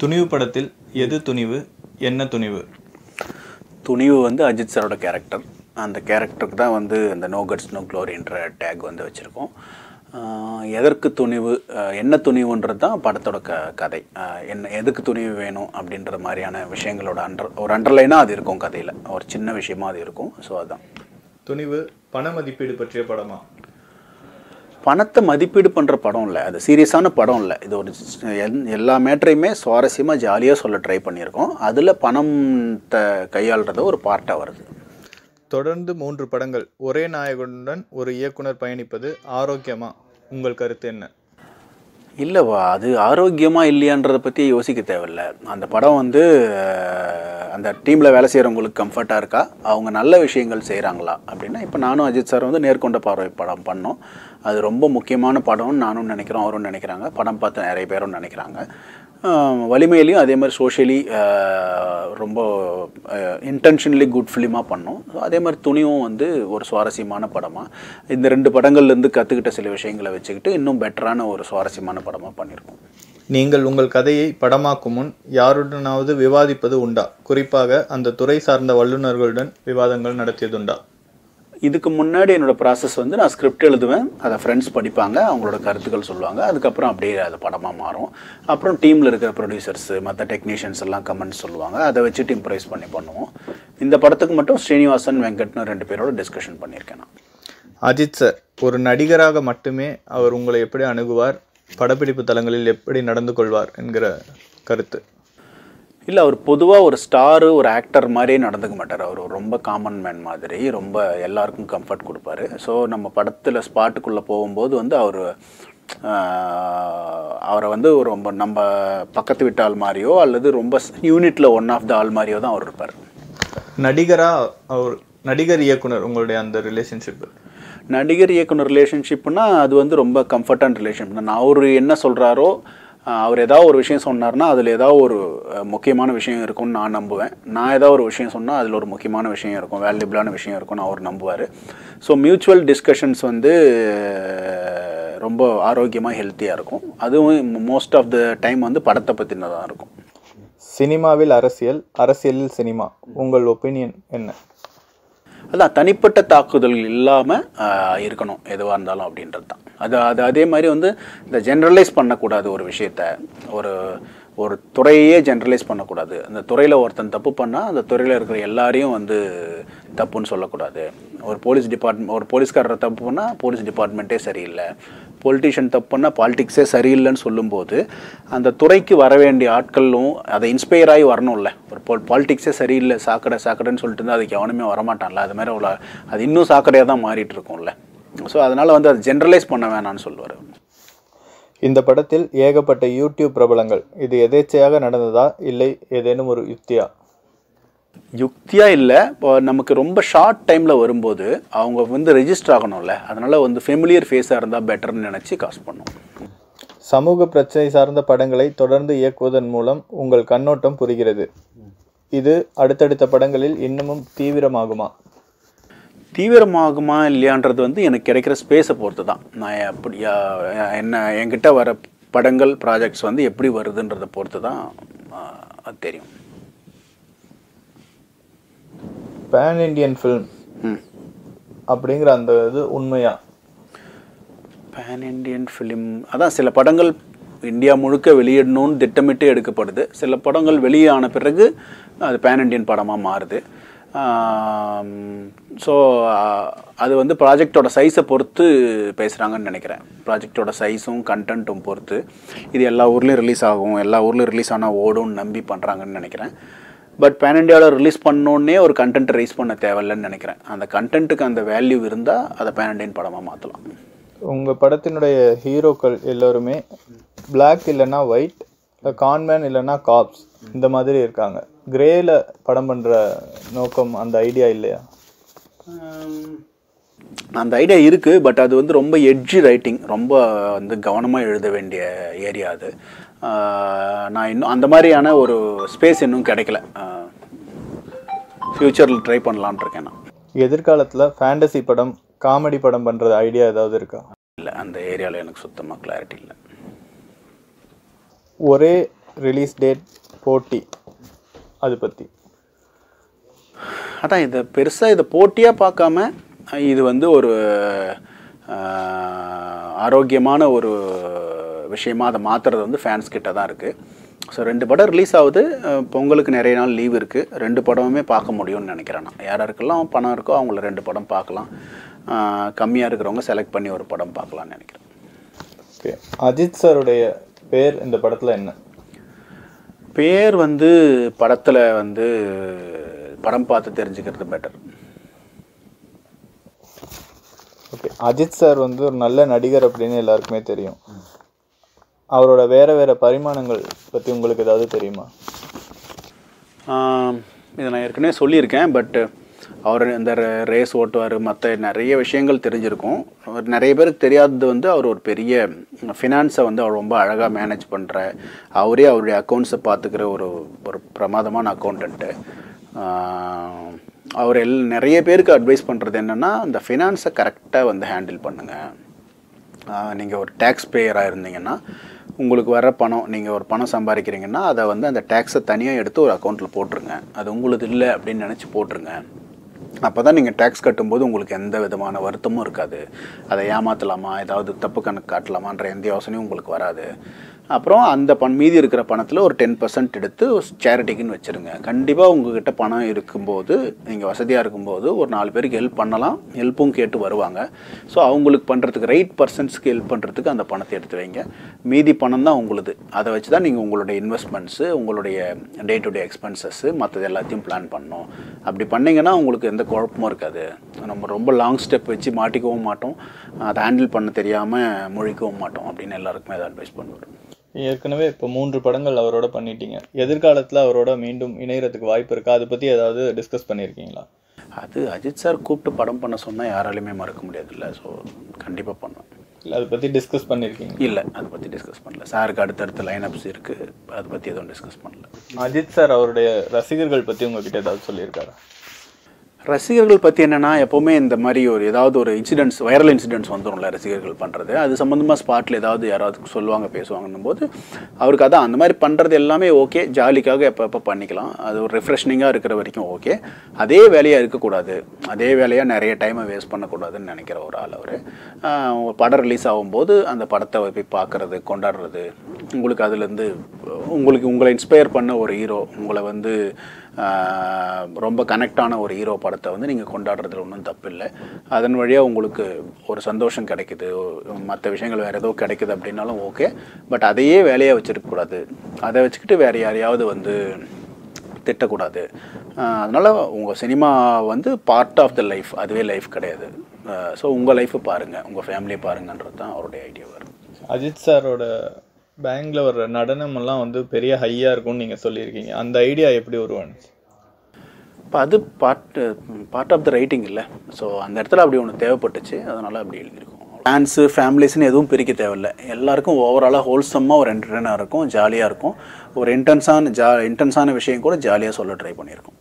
துணிவு படத்தில் எது துணிவு? என்ன துணிவு? துணிவு வந்து அஜித் சாரோட கேரக்டர். அந்த கேரக்டருக்கு தான் வந்து இந்த நோ கட்ஸ் நோ க்ளோரின்ற டேக் வந்து வச்சுருக்கோம். எதற்கு துணிவு? என்ன துணிவுன்றது தான் படத்தோட க கதை. என்ன எதுக்கு துணிவு வேணும் அப்படின்ற மாதிரியான விஷயங்களோட அண்டர் ஒரு அண்டர்லைனாக அது இருக்கும் கதையில். ஒரு சின்ன விஷயமா அது இருக்கும். ஸோ அதுதான் துணிவு பண மதிப்பீடு பற்றிய படமா? பணத்தை மதிப்பீடு பண்ணுற படம் இல்லை. அது சீரியஸான படம் இல்லை. இது ஒரு எல்லா மேட்டரையுமே சுவாரஸ்யமாக ஜாலியாக சொல்ல ட்ரை பண்ணியிருக்கோம். அதில் பணத்தை கையாளுறது ஒரு பார்ட்டாக வருது. தொடர்ந்து மூன்று படங்கள். ஒரே நாயகனுடன் ஒரு இயக்குனர் பயணிப்பது ஆரோக்கியமா? உங்கள் கருத்து என்ன? இல்லைவா அது ஆரோக்கியமாக இல்லையான்றதை பற்றி யோசிக்க தேவையில்ல. அந்த படம் வந்து அந்த டீமில் வேலை செய்கிறவங்களுக்கு கம்ஃபர்ட்டாக இருக்கா? அவங்க நல்ல விஷயங்கள் செய்கிறாங்களா அப்படின்னா இப்போ நானும் அஜித் சார் வந்து நேர்கொண்ட பார்வை படம் பண்ணோம். அது ரொம்ப முக்கியமான படம்னு நானும் நினைக்கிறோம் அவரும் நினைக்கிறாங்க. படம் பார்த்து நிறைய பேரும் நினைக்கிறாங்க. வலிமையிலையும் அதே மாதிரி சோஷியலி ரொம்ப இன்டென்ஷனலி குட் ஃபிலிமாக பண்ணோம். அதே மாதிரி துணிவும் வந்து ஒரு சுவாரஸ்யமான படமாக இந்த ரெண்டு படங்கள்லேருந்து கற்றுக்கிட்ட சில விஷயங்களை வச்சுக்கிட்டு இன்னும் பெட்டரான ஒரு சுவாரஸ்யமான படமாக பண்ணியிருக்கோம். நீங்கள் உங்கள் கதையை படமாக்கும் முன் யாருடனாவது விவாதிப்பது உண்டா? குறிப்பாக அந்த துறை சார்ந்த வல்லுநர்களுடன் விவாதங்கள் நடத்தியதுண்டா இதுக்கு முன்னாடி என்னோட ப்ராசஸ் வந்து நான் ஸ்கிரிப்ட் எழுதுவேன். அதை ஃப்ரெண்ட்ஸ் படிப்பாங்க. அவங்களோட கருத்துக்கள் சொல்லுவாங்க. அதுக்கப்புறம் அப்படியே அது படமாக மாறும். அப்புறம் டீமில் இருக்கிற ப்ரொடியூசர்ஸு மற்ற டெக்னீஷியன்ஸ் எல்லாம் கமெண்ட்ஸ் சொல்லுவாங்க. அதை வச்சுட்டு இம்ப்ரைஸ் பண்ணி பண்ணுவோம். இந்த படத்துக்கு மட்டும் ஸ்ரீனிவாசன் வெங்கட்னு ரெண்டு பேரோட டிஸ்கஷன் பண்ணியிருக்கேன் நான். அஜித் சார் ஒரு நடிகராக மட்டுமே அவர் உங்களை எப்படி அணுகுவார்? படப்பிடிப்பு தலங்களில் எப்படி நடந்து கொள்வார்? என்கிற கருத்து. இல்லை அவர் பொதுவாக ஒரு ஸ்டாரு ஒரு ஆக்டர் மாதிரியே நடந்துக்க மாட்டார். அவர் ரொம்ப காமன் மேன் மாதிரி ரொம்ப எல்லாருக்கும் கம்ஃபர்ட் கொடுப்பாரு. ஸோ நம்ம படத்தில் ஸ்பாட்டுக்குள்ளே போகும்போது வந்து அவர் அவரை வந்து ரொம்ப நம்ம பக்கத்து வீட்டு ஆள் மாதிரியோ அல்லது ரொம்ப யூனிட்டில் ஒன் ஆஃப் த ஆள் மாதிரியோ தான் அவர் இருப்பார். நடிகரா அவர் நடிகர் இயக்குனர் உங்களுடைய அந்த ரிலேஷன்ஷிப் நடிகர் இயக்குனர் ரிலேஷன்ஷிப்னா அது வந்து ரொம்ப கம்ஃபர்டான ரிலேஷன்ஷிப் நான் அவர் என்ன சொல்கிறாரோ அவர் ஏதாவது ஒரு விஷயம் சொன்னார்னா அதில் ஏதாவது ஒரு முக்கியமான விஷயம் இருக்கும்னு நான் நம்புவேன். நான் ஏதாவது ஒரு விஷயம் சொன்னால் அதில் ஒரு முக்கியமான விஷயம் இருக்கும் வேல்யூபிளான விஷயம் இருக்கும்னு அவர் நம்புவார். ஸோ மியூச்சுவல் டிஸ்கஷன்ஸ் வந்து ரொம்ப ஆரோக்கியமாக ஹெல்த்தியாக இருக்கும். அதுவும் மோஸ்ட் ஆஃப் த டைம் வந்து படத்தை பற்றினதாக இருக்கும். சினிமாவில் அரசியல் அரசியலில் சினிமா. உங்கள் ஒப்பீனியன் என்ன? அதான் தனிப்பட்ட தாக்குதல்கள் இல்லாமல் இருக்கணும் எதுவாக இருந்தாலும் அப்படின்றது தான். அது அது அதே மாதிரி வந்து இந்த ஜென்ரலைஸ் பண்ணக்கூடாது ஒரு விஷயத்த. ஒரு ஒரு துறையே ஜென்ரலைஸ் பண்ணக்கூடாது. அந்த துறையில் ஒருத்தன் தப்பு பண்ணால் அந்த துறையில் இருக்கிற எல்லாரையும் வந்து தப்புன்னு சொல்லக்கூடாது. ஒரு போலீஸ் டிபார்ட்மெண்ட் ஒரு போலீஸ்காரர் தப்பு பண்ணால் போலீஸ் டிபார்ட்மெண்ட்டே சரியில்லை. பொலிட்டிஷியன் தப்புன்னா பாலிட்டிக்ஸே பாலிடிக்ஸே சரியில்லைன்னு சொல்லும்போது அந்த துறைக்கு வர வேண்டிய ஆட்களும் அதை இன்ஸ்பயர் ஆகி வரணும்ல. ஒரு பொல் பாலிடிக்ஸே சரியில்லை சாக்கடை சாக்கடைன்னு சொல்லிட்டு இருந்தால் அதுக்கு எவனுமே வரமாட்டான்ல. அது மாதிரி அவ்வளோ அது இன்னும் சாக்கடையாக தான் மாறிட்டு இருக்கும்ல. ஸோ அதனால் வந்து அதை ஜென்ரலைஸ் பண்ண வேணாம்னு சொல்லுவார் இந்த படத்தில் ஏகப்பட்ட யூடியூப் பிரபலங்கள் இது எதேச்சையாக நடந்ததா இல்லை ஏதேனும் ஒரு யுக்தியா? யுக்தியா இல்லை. இப்போ நமக்கு ரொம்ப ஷார்ட் டைமில் வரும்போது அவங்க வந்து ரெஜிஸ்டர் ஆகணும்ல. அதனால் வந்து ஃபெமிலியர் ஃபேஸாக இருந்தால் பெட்டர்னு நினச்சி காசு பண்ணோம் சமூக பிரச்சனை சார்ந்த படங்களை தொடர்ந்து இயக்குவதன் மூலம் உங்கள் கண்ணோட்டம் புரிகிறது. இது அடுத்தடுத்த படங்களில் இன்னமும் தீவிரமாகுமா? தீவிரமாகுமா இல்லையான்றது வந்து எனக்கு கிடைக்கிற ஸ்பேஸை பொறுத்து தான் நான் எப்படி என்ன என்கிட்ட வர படங்கள் ப்ராஜெக்ட்ஸ் வந்து எப்படி வருதுன்றதை பொறுத்து தான் அது தெரியும். பேன் இண்டியன் ஃபிலிம் அப்படிங்கிற அந்த இது உண்மையா? பேன் இண்டியன் ஃபிலிம் அதான் சில படங்கள் இந்தியா முழுக்க வெளியிடணும்னு திட்டமிட்டு எடுக்கப்படுது. சில படங்கள் வெளியான பிறகு அது பேன் இண்டியன் படமாக மாறுது. ஸோ அது வந்து ப்ராஜெக்டோட சைஸை பொறுத்து பேசுகிறாங்கன்னு நினைக்கிறேன். ப்ராஜெக்டோட சைஸும் கண்டென்ட்டும் பொறுத்து. இது எல்லா ஊர்லேயும் ரிலீஸ் ஆகும். எல்லா ஊர்லேயும் ரிலீஸ் ஆனால் ஓடும்னு நம்பி பண்ணுறாங்கன்னு நினைக்கிறேன். பட் பேன் இண்டியாவில் ரிலீஸ் பண்ணோன்னே ஒரு கண்டென்ட் ரைஸ் பண்ண தேவையில்லைன்னு நினைக்கிறேன். அந்த கண்டென்ட்டுக்கு அந்த வேல்யூ இருந்தால் அதை பேன் இண்டியன் படமாக மாற்றலாம் உங்க படத்தினுடைய ஹீரோக்கள் எல்லாருமே Black இல்லைன்னா ஒயிட் கான்மேன் இல்லைன்னா காப்ஸ் இந்த மாதிரி இருக்காங்க. கிரேல படம் பண்ற நோக்கம் அந்த ஐடியா இல்லையா? ஆம், அந்த ஐடியா இருக்குது பட் அது வந்து ரொம்ப எட்ஜி ரைட்டிங் ரொம்ப வந்து கவனமாக எழுத வேண்டிய ஏரியா அது. நான் இன்னும் அந்த மாதிரியான ஒரு ஸ்பேஸ் இன்னும் கிடைக்கல. ஃப்யூச்சரில் ட்ரை பண்ணலான்னு இருக்கேன் நான். எதிர்காலத்துல ஃபேண்டசி படம் காமெடி படம் பண்ற ஐடியா ஏதாவது இருக்கா? இல்லை அந்த ஏரியாவில் எனக்கு சுத்தமாக கிளாரிட்டி இல்லை. ஒரே ரிலீஸ் டேட் போட்டி அது பற்றி அதான் இதை பெருசாக இதை போட்டியாக பார்க்காம இது வந்து ஒரு ஆரோக்கியமான ஒரு விஷயமா அதை மாற்றுறது வந்து ஃபேன்ஸ் கிட்ட தான் இருக்குது ஸோ ரெண்டு படம் ரிலீஸ் ஆகுது. பொங்கலுக்கு நிறைய நாள் லீவ் இருக்குது ரெண்டு படமுமே பார்க்க முடியும்னு நினைக்கிறேன் நான். யார் யாருக்கெல்லாம் பணம் இருக்கோ அவங்கள ரெண்டு படம் பார்க்கலாம். கம்மியாக இருக்கிறவங்க செலக்ட் பண்ணி ஒரு படம் பார்க்கலாம்னு நினைக்கிறேன். ஓகே அஜித் சாருடைய பேர் இந்த படத்தில் என்ன? பேர் வந்து படத்தில் வந்து படம் பார்த்து தெரிஞ்சுக்கிறது பெட்டர் ஓகே அஜித் சார் வந்து ஒரு நல்ல நடிகர் அப்படின்னு எல்லாருக்குமே தெரியும். அவரோட வேற வேற பரிமாணங்கள் பற்றி உங்களுக்கு ஏதாவது தெரியுமா? இதை நான் ஏற்கனவே சொல்லியிருக்கேன் பட் அவர் இந்த ரேஸ் ஓட்டுவார் மற்ற நிறைய விஷயங்கள் தெரிஞ்சிருக்கும். அவர் நிறைய பேருக்கு தெரியாதது வந்து அவர் ஒரு பெரிய ஃபினான்ஸை வந்து அவர் ரொம்ப அழகாக மேனேஜ் பண்ணுற அவரே அவருடைய அக்கௌண்ட்ஸை பார்த்துக்கிற ஒரு ஒரு பிரமாதமான அக்கௌண்டண்ட்டு அவர் எல் நிறைய பேருக்கு அட்வைஸ் பண்ணுறது என்னென்னா அந்த ஃபினான்ஸை கரெக்டாக வந்து ஹேண்டில் பண்ணுங்கள் நீங்கள் ஒரு டேக்ஸ் பேயராக இருந்தீங்கன்னா உங்களுக்கு வர பணம் நீங்கள் ஒரு பணம் சம்பாதிக்கிறீங்கன்னா அதை வந்து அந்த டேக்ஸை தனியாக எடுத்து ஒரு அக்கௌண்ட்டில் போட்டுருங்க. அது உங்களுது இல்லை அப்படின்னு நினச்சி போட்டுருங்க. அப்போ தான் நீங்கள் டேக்ஸ் கட்டும்போது உங்களுக்கு எந்த விதமான வருத்தமும் இருக்காது. அதை ஏமாற்றலாமா ஏதாவது தப்பு கணக்கு காட்டலாமான்ற எந்த யோசனையும் உங்களுக்கு வராது. அப்புறம் அந்த பண் மீதி இருக்கிற பணத்தில் ஒரு டென் பர்சன்ட் எடுத்து சேரிட்டிக்குன்னு வச்சுருங்க. கண்டிப்பாக உங்ககிட்ட பணம் இருக்கும்போது நீங்கள் வசதியாக இருக்கும்போது ஒரு நாலு பேருக்கு ஹெல்ப் பண்ணலாம். ஹெல்ப்பும் கேட்டு வருவாங்க. ஸோ அவங்களுக்கு பண்ணுறதுக்கு ரைட் பர்சன்ஸ்க்கு ஹெல்ப் பண்ணுறதுக்கு அந்த பணத்தை எடுத்து வைங்க. மீதி பணம் தான் உங்களுது. அதை வச்சு தான் நீங்கள் உங்களுடைய இன்வெஸ்ட்மெண்ட்ஸு உங்களுடைய டே டு டே எக்ஸ்பென்சஸ்ஸு மற்றது எல்லாத்தையும் பிளான் பண்ணணும். அப்படி பண்ணிங்கன்னா உங்களுக்கு எந்த குழப்பமும் இருக்காது. நம்ம ரொம்ப லாங் ஸ்டெப் வச்சு மாட்டிக்கவும் மாட்டோம். அதை ஹேண்டில் பண்ண தெரியாமல் முழிக்கவும் மாட்டோம் அப்படின்னு எல்லாருக்குமே அதை அட்வைஸ் பண்ணுவோம். ஏற்கனவே இப்போ மூன்று படங்கள் அவரோட பண்ணிட்டீங்க. எதிர்காலத்தில் அவரோட மீண்டும் இணையறதுக்கு வாய்ப்பு இருக்கா? அதை பற்றி ஏதாவது டிஸ்கஸ் பண்ணியிருக்கீங்களா அது அஜித் சார் கூப்பிட்டு படம் பண்ண சொன்னால் யாராலையுமே மறக்க முடியாதுல்ல. ஸோ கண்டிப்பாக பண்ணுவேன். இல்லை அதை பற்றி டிஸ்கஸ் பண்ணியிருக்கீங்க இல்லை அதை பற்றி டிஸ்கஸ் பண்ணல. சாருக்கு அடுத்தடுத்த லைனப்ஸ் இருக்குது அதை பற்றி எதுவும் டிஸ்கஸ் பண்ணல. அஜித் சார் அவருடைய ரசிகர்கள் பற்றி உங்ககிட்ட ஏதாவது சொல்லியிருக்காரா? ரசிகர்கள் பற்றி என்னென்னா எப்போவுமே இந்த மாதிரி ஒரு ஏதாவது ஒரு இன்சிடென்ட்ஸ் வைரல் இன்சிடென்ட்ஸ் வந்துடும்ல ரசிகர்கள் பண்ணுறது அது சம்மந்தமாக ஸ்பாட்டில் ஏதாவது யாராவது சொல்லுவாங்க பேசுவாங்கன்னும் போது அவருக்கு அதான் அந்த மாதிரி பண்ணுறது எல்லாமே ஓகே ஜாலிக்காக எப்போ எப்போ பண்ணிக்கலாம். அது ஒரு ரெஃப்ரெஷ்னிங்காக இருக்கிற வரைக்கும் ஓகே அதே வேலையாக இருக்கக்கூடாது. அதே வேலையாக நிறைய டைமை வேஸ்ட் பண்ணக்கூடாதுன்னு நினைக்கிற ஒரு ஆள் அவர். படம் ரிலீஸ் ஆகும்போது அந்த படத்தை போய் பார்க்குறது கொண்டாடுறது உங்களுக்கு அதுலேருந்து உங்களுக்கு உங்களை இன்ஸ்பயர் பண்ண ஒரு ஹீரோ உங்களை வந்து ரொம்ப கனெக்டான ஒரு ஹீரோ படத்தை வந்து நீங்கள் கொண்டாடுறதுல ஒன்றும் தப்பு இல்லை அதன் வழியாக உங்களுக்கு ஒரு சந்தோஷம் கிடைக்குது. மற்ற விஷயங்கள் வேறு ஏதோ கிடைக்குது அப்படின்னாலும் ஓகே. பட் அதையே வேலையாக வச்சுருக்கக்கூடாது அதை வச்சுக்கிட்டு வேறு யாரையாவது வந்து திட்டக்கூடாது. அதனால் உங்கள் சினிமா வந்து பார்ட் ஆஃப் த லைஃப் அதுவே லைஃப் கிடையாது. ஸோ உங்கள் லைஃப்பை பாருங்கள் உங்கள் ஃபேமிலியை பாருங்கன்றது தான் அவருடைய ஐடியா வரும் அஜித் சாரோட பேங்க்ல வர்ற நடனமெல்லாம் வந்து பெரிய ஹையாக இருக்கும்னு நீங்கள் சொல்லியிருக்கீங்க. அந்த ஐடியா எப்படி உருவானுச்சு இப்போ அது part part of the writing இல்லை. ஸோ அந்த இடத்துல அப்படி ஒன்று தேவைப்பட்டுச்சு. அதனால் அப்படி எழுதியிருக்கோம். ஃபேன்ஸு ஃபேமிலிஸ்னு எதுவும் பிரிக்க தேவையில்லை. எல்லாருக்கும் ஓவராலாக ஹோல்சம்மாக ஒரு என்டர்டெயினாக இருக்கும் ஜாலியாக இருக்கும். ஒரு இன்டென்ஸான ஜா இன்டென்ஸான விஷயம் கூட ஜாலியாக சொல்ல ட்ரை பண்ணியிருக்கோம்.